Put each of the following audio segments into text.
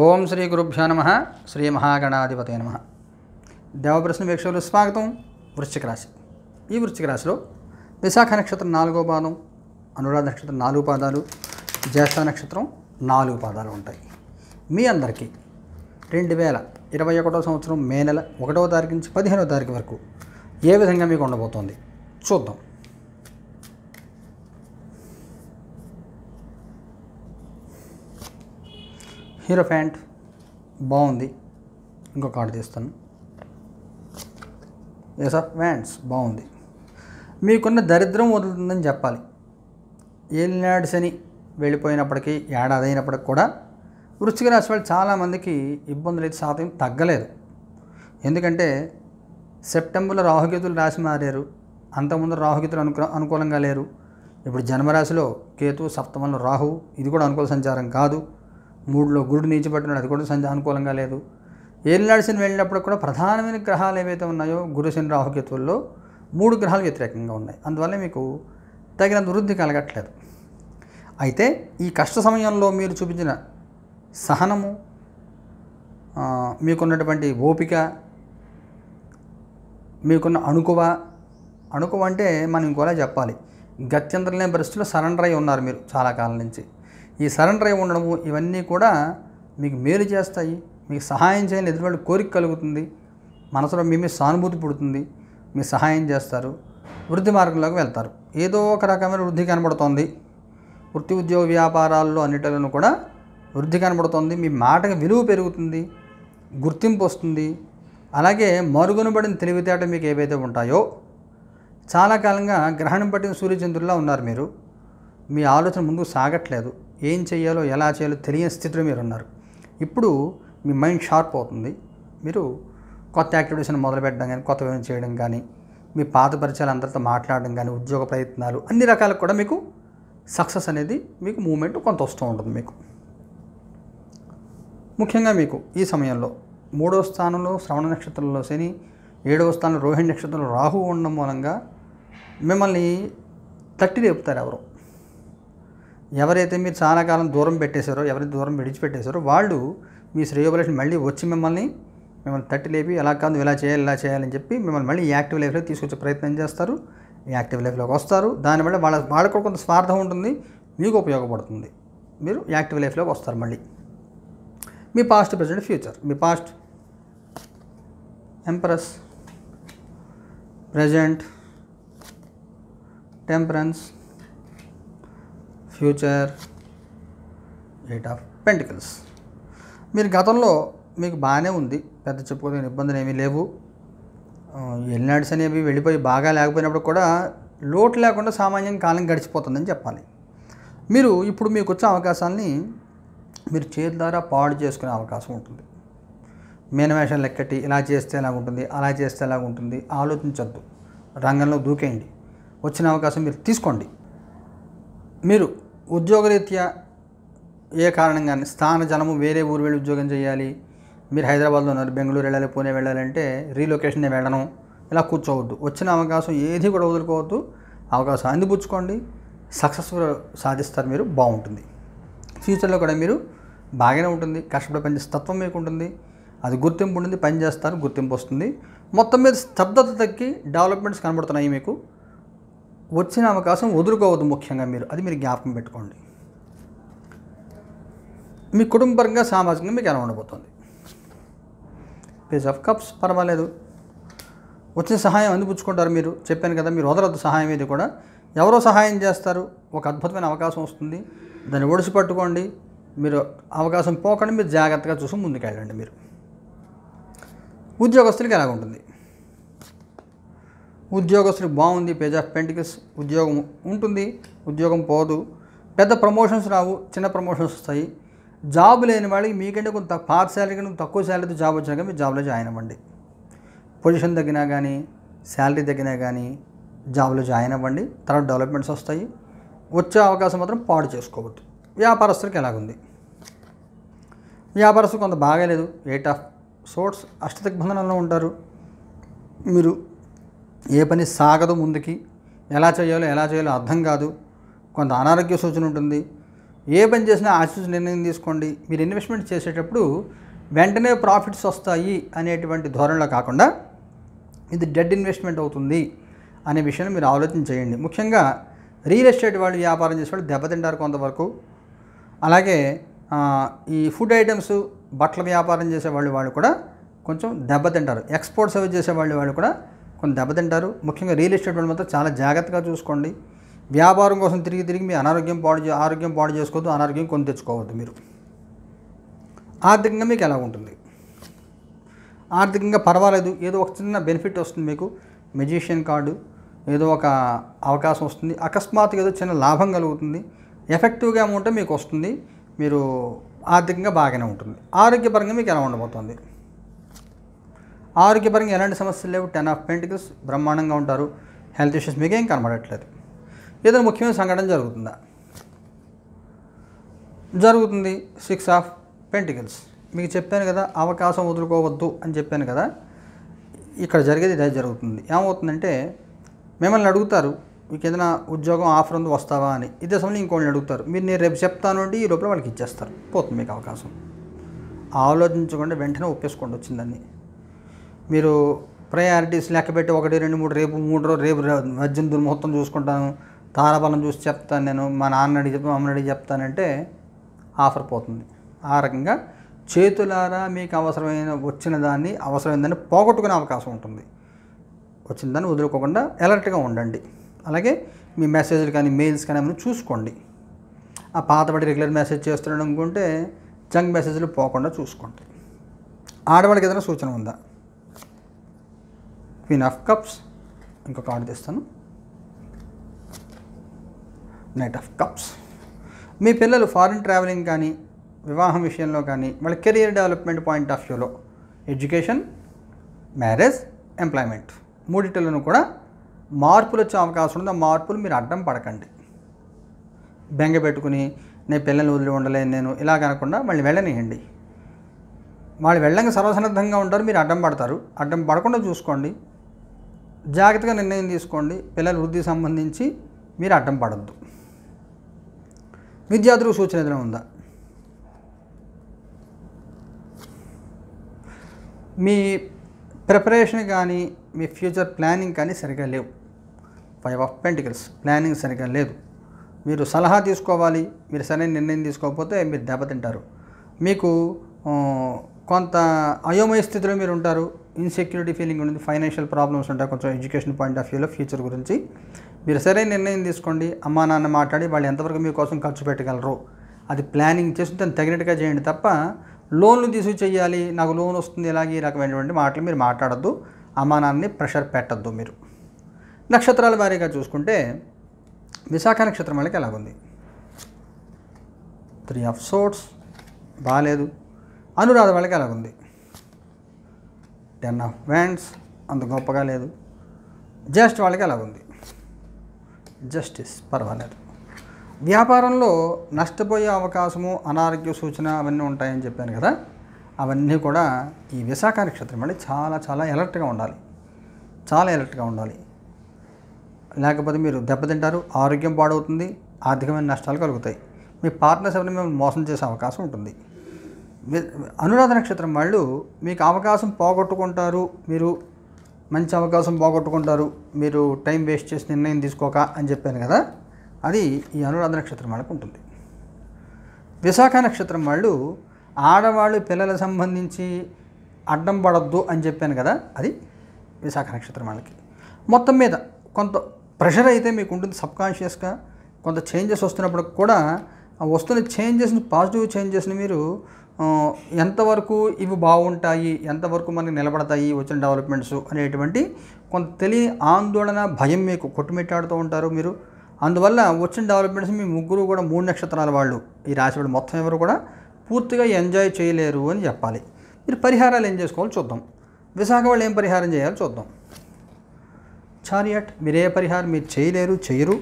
ఓం శ్రీ గురుభ్యో నమ. శ్రీ మహాగణాధిపతే నమ. దేవప్రశ్న వీక్షకులు స్వాగతం. వృశ్చిక రాశి. ఈ వృశ్చిక రాశిలో విశాఖ నక్షత్రం నాలుగో పాదం అనురాధ నక్షత్రం నాలుగు పాదాలు జ్యేష్ఠ నక్షత్రం నాలుగు పాదాలు ఉంటాయి. మీ అందరికీ రెండు వేల ఇరవై ఒకటో సంవత్సరం మే నెల ఒకటవ తారీఖు నుంచి పదిహేనవ తారీఖు వరకు ఏ విధంగా మీకు ఉండబోతోంది? చూద్దాం. హీరో ప్యాంట్ బాగుంది. ఇంకో కార్డు తీస్తాను. ఎస్ ఆఫ్ వ్యాండ్స్ బాగుంది. మీకున్న దరిద్రం వదులుతుందని చెప్పాలి. ఏలినాడు శని వెళ్ళిపోయినప్పటికీ ఏడాది అయినప్పటికి కూడా వృశ్చిక రాశి వాళ్ళు చాలామందికి ఇబ్బందులు అయితే శాతం తగ్గలేదు. ఎందుకంటే సెప్టెంబర్లో రాహుకేతులు రాసి మారారు. అంతకుముందు రాహుకేతులు అనుకూ అనుకూలంగా లేరు. ఇప్పుడు జన్మరాశిలో కేతు సప్తమంలో రాహు ఇది కూడా అనుకూల సంచారం కాదు. మూడులో గురుడు నీచిపట్టినాడు అది కూడా సంచా అనుకూలంగా లేదు. ఏలినాడు శని వెళ్ళినప్పుడు కూడా ప్రధానమైన గ్రహాలు ఏవైతే ఉన్నాయో గురు శని రాహుకేతువుల్లో మూడు గ్రహాలు వ్యతిరేకంగా ఉన్నాయి. అందువల్ల మీకు తగినంత వృద్ధి కలగట్లేదు. అయితే ఈ కష్ట సమయంలో మీరు చూపించిన సహనము మీకున్నటువంటి ఓపిక మీకున్న అణుకువ అణుకువ అంటే మనం ఇంకోలా చెప్పాలి. గత్యంతరం లేని పరిస్థితుల్లో సరెండర్ అయి ఉన్నారు మీరు చాలా కాలం నుంచి. ఈ సరెండర్ అయి ఉండడము ఇవన్నీ కూడా మీకు మేలు చేస్తాయి. మీకు సహాయం చేయని ఎదురువాళ్ళు కోరిక కలుగుతుంది. మనసులో మీ మీద సానుభూతి పుడుతుంది. మీ సహాయం చేస్తారు. వృద్ధి మార్గంలోకి వెళ్తారు. ఏదో ఒక రకమైన వృద్ధి కనబడుతోంది. వృత్తి ఉద్యోగ వ్యాపారాల్లో అన్నిటిలోనూ కూడా వృద్ధి కనబడుతోంది. మీ మాటకి విలువ పెరుగుతుంది. గుర్తింపు వస్తుంది. అలాగే మరుగునబడిన తెలివితేట మీకు ఏవైతే ఉంటాయో చాలా కాలంగా గ్రహణం పట్టిన సూర్యచంద్రుల్లా ఉన్నారు మీరు. మీ ఆలోచన ముందుకు సాగట్లేదు. ఏం చేయాలో ఎలా చేయాలో తెలియని స్థితిలో మీరు ఉన్నారు. ఇప్పుడు మీ మైండ్ షార్ప్ అవుతుంది. మీరు కొత్త యాక్టివిటీస్ని మొదలు పెట్టడం కానీ కొత్త వ్యవహారం చేయడం కానీ మీ పాత పరిచయాలు అందరితో మాట్లాడడం కానీ ఉద్యోగ ప్రయత్నాలు అన్ని రకాలకు కూడా మీకు సక్సెస్ అనేది మీకు మూమెంట్ కొంత వస్తూ ఉంటుంది మీకు. ముఖ్యంగా మీకు ఈ సమయంలో మూడవ స్థానంలో శ్రవణ నక్షత్రంలో శని ఏడవ స్థానంలో రోహిణి నక్షత్రంలో రాహు ఉండడం మూలంగా మిమ్మల్ని తట్టి రేపుతారు ఎవరు? ఎవరైతే మీరు చాలా కాలం దూరం పెట్టేశారో ఎవరైతే దూరం విడిచిపెట్టేశారో వాళ్ళు మీ శ్రేయోభిలాషని మళ్ళీ వచ్చి మిమ్మల్ని మిమ్మల్ని తట్టి లేపి ఎలా కాదు ఇలా చేయాలి ఇలా చేయాలని చెప్పి మిమ్మల్ని మళ్ళీ యాక్టివ్ లైఫ్లో తీసుకొచ్చే ప్రయత్నం చేస్తారు. యాక్టివ్ లైఫ్లోకి వస్తారు. దానివల్ల వాళ్ళ వాళ్ళకు కూడా కొంత స్వార్థం ఉంటుంది మీకు ఉపయోగపడుతుంది. మీరు యాక్టివ్ లైఫ్లోకి వస్తారు మళ్ళీ. మీ past present future. Me past empress present temperance future eight of pentacles. మీరు గతంలో మీకు బాగానే ఉంది. పెద్ద చెప్పుకోదగిన ఇబ్బందులు ఏమీ లేవు. ఎల్నాడ్స్ అనేవి వెళ్ళిపోయి బాగా లేకపోయినప్పుడు కూడా లోటు లేకుండా సామాన్యం కాలం గడిచిపోతుందని చెప్పాలి. మీరు ఇప్పుడు మీకు వచ్చే అవకాశాన్ని మీరు చేతి ద్వారా పాడు చేసుకునే అవకాశం ఉంటుంది. మేనవేషాలు లెక్కటి ఇలా చేస్తే ఎలా ఉంటుంది అలా చేస్తే ఎలా ఉంటుంది ఆలోచించొద్దు. రంగంలో దూకేయండి. వచ్చిన అవకాశం మీరు తీసుకోండి. మీరు ఉద్యోగరీత్యా ఏ కారణంగానే స్థాన జనము వేరే ఊరు వెళ్ళి ఉద్యోగం చేయాలి మీరు హైదరాబాద్లో ఉన్నారు బెంగళూరు వెళ్ళాలి పూణే వెళ్ళాలంటే రీలొకేషన్ వెళ్ళడం ఇలా కూర్చోవద్దు. వచ్చిన అవకాశం ఏది కూడా వదులుకోవద్దు. అవకాశం అందిపుచ్చుకోండి. సక్సెస్ఫుల్ సాధిస్తారు మీరు బాగుంటుంది. ఫ్యూచర్లో కూడా మీరు బాగానే ఉంటుంది. కష్టపడి పనిచేసే తత్వం మీకు ఉంటుంది. అది గుర్తింపు ఉంటుంది పని చేస్తారు గుర్తింపు వస్తుంది. మొత్తం మీద స్తబ్దత తగ్గి డెవలప్మెంట్స్ కనబడుతున్నాయి మీకు. వచ్చిన అవకాశం వదులుకోవద్దు ముఖ్యంగా మీరు. అది మీరు జ్ఞాపకం పెట్టుకోండి. మీ కుటుంబపరంగా సామాజికంగా మీకు ఎలా ఉండబోతుంది? పేజ్ ఆఫ్ కప్స్ పర్వాలేదు. వచ్చిన సహాయం అందిపుచ్చుకుంటారు మీరు? చెప్పాను కదా మీరు వదలొద్దు సహాయం ఇది కూడా. ఎవరో సహాయం చేస్తారు. ఒక అద్భుతమైన అవకాశం వస్తుంది. దాన్ని ఒడిసి పట్టుకోండి. మీరు అవకాశం పోకుండా. మీరు జాగ్రత్తగా చూసి ముందుకెళ్ళండి మీరు. ఉద్యోగస్తులకి ఎలా ఉంటుంది బాగుంది పేజ్ ఆఫ్ పెంటికల్స్ ఉద్యోగం ఉంటుంది ఉద్యోగం పోదు. పెద్ద ప్రమోషన్స్ రావు చిన్న ప్రమోషన్స్ వస్తాయి. జాబ్ లేని వాళ్ళకి మీకంటే కొంత పాత శాలరీ కంటే తక్కువ శాలరీతో జాబ్ వచ్చినా మీరు జాబ్లో జాయిన్ అవ్వండి. పొజిషన్ తగ్గినా కానీ శాలరీ తగ్గినా కానీ జాబ్లో జాయిన్ అవ్వండి. తర్వాత డెవలప్మెంట్స్ వస్తాయి. వచ్చే అవకాశం మాత్రం పాడు చేసుకోవద్దు. వ్యాపారస్తులకి ఎలాగుంది? వ్యాపారస్తులు కొంత బాగాలేదు. ఎయిట్ ఆఫ్ సోర్ట్స్ అష్టదిగ్బంధనంలో ఉంటారు. మీరు ఏ పని సాగదు ముందుకి. ఎలా చేయాలో ఎలా చేయాలో అర్థం కాదు. కొంత అనారోగ్య సూచన ఉంటుంది. ఏ పని చేసినా ఆశీస్ నిర్ణయం తీసుకోండి. మీరు ఇన్వెస్ట్మెంట్ చేసేటప్పుడు వెంటనే ప్రాఫిట్స్ వస్తాయి అనేటువంటి ధోరణిలో కాకుండా ఇది డెడ్ ఇన్వెస్ట్మెంట్ అవుతుంది అనే విషయాన్ని మీరు ఆలోచన చేయండి. ముఖ్యంగా రియల్ ఎస్టేట్ వాళ్ళు వ్యాపారం చేసేవాళ్ళు దెబ్బతింటారు కొంతవరకు. అలాగే ఈ ఫుడ్ ఐటమ్స్ బట్టల వ్యాపారం చేసేవాళ్ళు వాళ్ళు కూడా కొంచెం దెబ్బతింటారు. ఎక్స్పోర్ట్స్ అవి చేసేవాళ్ళు వాళ్ళు కూడా కొన్ని దెబ్బతింటారు ముఖ్యంగా రియల్ ఎస్టేట్ వాళ్ళు మాత్రం చాలా జాగ్రత్తగా చూసుకోండి. వ్యాపారం కోసం తిరిగి తిరిగి మీ అనారోగ్యం పాడు చే- ఆరోగ్యం పాడు చేసుకోవద్దు అనారోగ్యం కొని తెచ్చుకోవద్దు మీరు. ఆర్థికంగా మీకు ఎలా ఉంటుంది? ఆర్థికంగా పర్వాలేదు. ఏదో ఒక చిన్న బెనిఫిట్ వస్తుంది మీకు. మెజిషియన్ కార్డు ఏదో ఒక అవకాశం వస్తుంది. అకస్మాత్తుగా ఏదో చిన్న లాభం కలుగుతుంది. ఎఫెక్టివ్గా అమౌంట్ మీకు వస్తుంది. మీరు ఆర్థికంగా బాగానే ఉంటుంది. ఆరోగ్యపరంగా మీకు ఎలా ఉండబోతుంది? ఆరోగ్యపరంగా ఎలాంటి సమస్యలు లేవు. టెన్ ఆఫ్ పెంటికల్స్ బ్రహ్మాండంగా ఉంటారు. హెల్త్ ఇష్యూస్ మీకేం కనబడట్లేదు. ఏదైనా ముఖ్యమైన సంఘటన జరుగుతుందా? జరుగుతుంది. సిక్స్ ఆఫ్ పెంటికల్స్ మీకు చెప్పాను కదా అవకాశం వదులుకోవద్దు అని చెప్పాను కదా ఇక్కడ జరిగేది ఇదే జరుగుతుంది. ఏమవుతుందంటే మిమ్మల్ని అడుగుతారు మీకు ఏదైనా ఉద్యోగం ఆఫర్ ఉంది వస్తావా? అని. ఇదే సమయంలో ఇంకోళ్ళని అడుగుతారు. మీరు నేను రేపు చెప్తాను అంటే ఈ లోపల వాళ్ళకి ఇచ్చేస్తారు. పోతుంది మీకు అవకాశం. ఆలోచించకుండా వెంటనే ఒప్పేసుకోండి వచ్చిందని. మీరు ప్రయారిటీస్ లెక్కబెట్టి ఒకటి రెండు మూడు రేపు మూడు రోజు రేపు మధ్యన దుర్ముహూర్తం చూసుకుంటాను తారాబలం చూసి చెప్తాను నేను మా నాన్న అడిగి చెప్తాను అమ్మని అడిగి చెప్తానంటే ఆఫర్ పోతుంది. ఆ రకంగా చేతులారా మీకు అవసరమైన వచ్చిన దాన్ని అవసరమైన దాన్ని పోగొట్టుకునే అవకాశం ఉంటుంది. వచ్చిన దాన్ని వదులుకోకుండా అలర్ట్గా ఉండండి. అలాగే మీ మెసేజ్లు కానీ మెయిల్స్ కానీ ఏమైనా చూసుకోండి. ఆ పాతబడి రెగ్యులర్ మెసేజ్ చేస్తున్నాడు అనుకుంటే జంక్ మెసేజ్లు పోకుండా చూసుకోండి. ఆడవాళ్ళకి ఏదైనా సూచన ఉందా? క్వీన్ ఆఫ్ కప్స్ ఇంకో కార్డు తెస్తాను. నైట్ ఆఫ్ కప్స్ మీ పిల్లలు ఫారిన్ ట్రావెలింగ్ కానీ వివాహం విషయంలో కానీ వాళ్ళ కెరియర్ డెవలప్మెంట్ పాయింట్ ఆఫ్ వ్యూలో ఎడ్యుకేషన్ మ్యారేజ్ ఎంప్లాయ్మెంట్ మూడిటిలోనూ కూడా మార్పులు వచ్చే అవకాశం ఉంది? ఆ మార్పులు మీరు అడ్డం పడకండి. బెంగ పెట్టుకుని నేను పిల్లల్ని వదిలి ఉండలేను నేను ఇలా కనకుండా మళ్ళీ వెళ్ళనియండి. వాళ్ళు వెళ్ళంగా సర్వసన్నద్ధంగా ఉంటారు మీరు అడ్డం పడతారు. అడ్డం పడకుండా చూసుకోండి. జాగ్రత్తగా నిర్ణయం తీసుకోండి. పిల్లల వృద్ధికి సంబంధించి మీరు అడ్డం పడద్దు. విద్యార్థులకు సూచన ఏదైనా ఉందా? మీ ప్రిపరేషన్ కానీ మీ ఫ్యూచర్ ప్లానింగ్ కానీ సరిగా లేవు. Five of pentacles. ప్లానింగ్ సరిగా లేదు. మీరు సలహా తీసుకోవాలి. మీరు సరైన నిర్ణయం తీసుకోకపోతే మీరు దెబ్బతింటారు. మీకు కొంత అయోమయ స్థితిలో మీరు ఉంటారు. ఇన్సెక్యూరిటీ ఫీలింగ్ ఉంటుంది ఫైనాన్షియల్ ప్రాబ్లమ్స్ ఉంటాయి కొంచెం ఎడ్యుకేషన్ పాయింట్ ఆఫ్ వ్యూలో ఫ్యూచర్ గురించి. మీరు సరైన నిర్ణయం తీసుకోండి అమ్మా నాన్న మాట్లాడి వాళ్ళు ఎంతవరకు మీకోసం ఖర్చు పెట్టగలరు. అది ప్లానింగ్ చేసి దాన్ని తగినట్టుగా చేయండి తప్ప లోన్లు తీసుకు చేయాలి నాకు లోన్ వస్తుంది ఇలాగే ఈ రకమైనటువంటి మాటలు మీరు మాట్లాడద్దు అమ్మా నాన్నని ప్రెషర్ పెట్టద్దు మీరు. నక్షత్రాల వారీగా చూసుకుంటే విశాఖ నక్షత్రం వాళ్ళకి ఎలాగుంది? త్రీ ఆఫ్ సోట్స్ బాగాలేదు అనురాధ వాళ్ళకి ఎలాగుంది? టెన్ ఆఫ్ వ్యాండ్స్ అంత గొప్పగా లేదు. జస్ట్ వాళ్ళకి అలా ఉంది. జస్టిస్ పర్వాలేదు. వ్యాపారంలో నష్టపోయే అవకాశము అనారోగ్య సూచన అవన్నీ ఉంటాయని చెప్పాను కదా అవన్నీ కూడా ఈ విశాఖ నక్షత్రం అంటే చాలా చాలా ఎలర్ట్గా ఉండాలి. చాలా ఎలర్ట్గా ఉండాలి. లేకపోతే మీరు దెబ్బతింటారు ఆరోగ్యం పాడవుతుంది ఆర్థికమైన నష్టాలు కలుగుతాయి. మీ పార్ట్నర్స్ ఎవరిని మిమ్మల్ని మోసం చేసే అవకాశం ఉంటుంది. అనురాధ నక్షత్రం వాళ్ళు మీకు అవకాశం పోగొట్టుకుంటారు మీరు మంచి అవకాశం పోగొట్టుకుంటారు మీరు టైం వేస్ట్ చేసి నిర్ణయం తీసుకోక అని చెప్పాను కదా అది ఈ అనురాధ నక్షత్రం వాళ్ళకు ఉంటుంది. విశాఖ నక్షత్రం వాళ్ళు ఆడవాళ్ళు పిల్లల సంబంధించి అడ్డం పడద్దు అని చెప్పాను కదా అది విశాఖ నక్షత్రం వాళ్ళకి. మొత్తం మీద కొంత ప్రెషర్ అయితే మీకు ఉంటుంది సబ్కాన్షియస్గా కొంత చేంజెస్ వస్తున్నప్పుడు కూడా ఆ వస్తున్న చేంజెస్ని పాజిటివ్ చేంజెస్ని మీరు ఎంతవరకు ఇవి బాగుంటాయి ఎంతవరకు మనకి నిలబడతాయి వచ్చిన డెవలప్మెంట్స్ అనేటువంటి కొంత తెలియని ఆందోళన భయం మీకు కొట్టుమిట్టాడుతూ ఉంటారు మీరు. అందువల్ల వచ్చిన డెవలప్మెంట్స్ మీ ముగ్గురు కూడా మూడు నక్షత్రాల వాళ్ళు. ఈ రాశివాడు మొత్తం ఎవరు కూడా పూర్తిగా ఎంజాయ్ చేయలేరు అని చెప్పాలి. మీరు పరిహారాలు ఏం చేసుకోవాలో చూద్దాం. విశాఖ వాళ్ళు ఏం పరిహారం చేయాలో చూద్దాం. చారియట్ మీరు ఏ పరిహారం మీరు చేయలేరు చేయరు.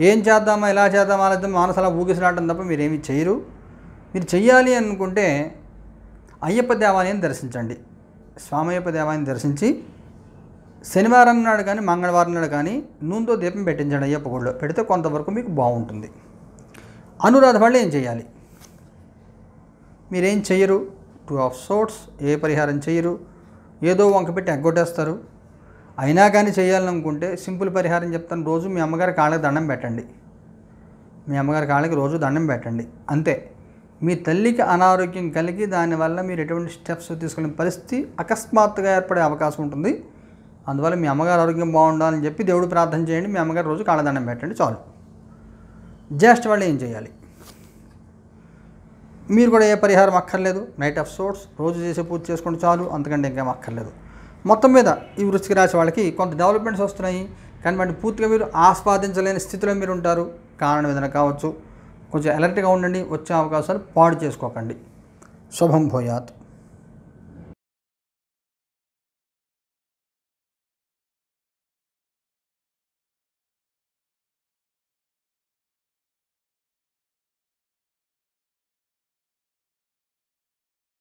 ఏం చేద్దామా ఎలా చేద్దామా అలా మానస అలా ఊగిసలాడటం తప్ప మీరేమీ చేయరు. మీరు చెయ్యాలి అనుకుంటే అయ్యప్ప దేవాలయం దర్శించండి. స్వామయ్యప్ప దేవాలయం దర్శించి శనివారం నాడు కానీ మంగళవారం నాడు కానీ నూనెతో దీపం పెట్టించండి అయ్యప్ప గుడిలో. పెడితే కొంతవరకు మీకు బాగుంటుంది. అనురాధ వాళ్ళు ఏం చేయాలి మీరేం చెయ్యరు? టూ ఆఫ్ సోట్స్ ఏ పరిహారం చేయరు ఏదో వంక పెట్టి ఎగ్గొట్టేస్తారు. అయినా కానీ చేయాలనుకుంటే సింపుల్ పరిహారం చెప్తాను. రోజు మీ అమ్మగారి కాళ్ళకి దండం పెట్టండి. మీ అమ్మగారి కాళ్ళకి రోజు దండం పెట్టండి. అంతే. మీ తల్లికి అనారోగ్యం కలిగి దానివల్ల మీరు ఎటువంటి స్టెప్స్ తీసుకునే పరిస్థితి అకస్మాత్తుగా ఏర్పడే అవకాశం ఉంటుంది. అందువల్ల మీ అమ్మగారు ఆరోగ్యం బాగుండాలని చెప్పి దేవుడు ప్రార్థన చేయండి. మీ అమ్మగారు రోజు కాళ్ళదండం పెట్టండి. చాలు. జ్యేష్ఠ వాళ్ళు ఏం చేయాలి? మీరు కూడా ఏ పరిహారం అక్కర్లేదు. నైట్ ఆఫ్ సోర్స్ రోజు చేసే పూజ చేసుకుంటే చాలు. అంతకంటే ఇంకేం అక్కర్లేదు. మొత్తం మీద ఈ వృశ్చిక రాశి వాళ్ళకి కొంత డెవలప్మెంట్స్ వస్తున్నాయి. కానీ వాటిని పూర్తిగా మీరు ఆస్వాదించలేని స్థితిలో మీరు ఉంటారు. కారణం ఏదైనా కావచ్చు. కొంచెం అలర్ట్గా ఉండండి వచ్చే అవకాశాలు పాడు చేసుకోకండి. శుభం భూయాత్.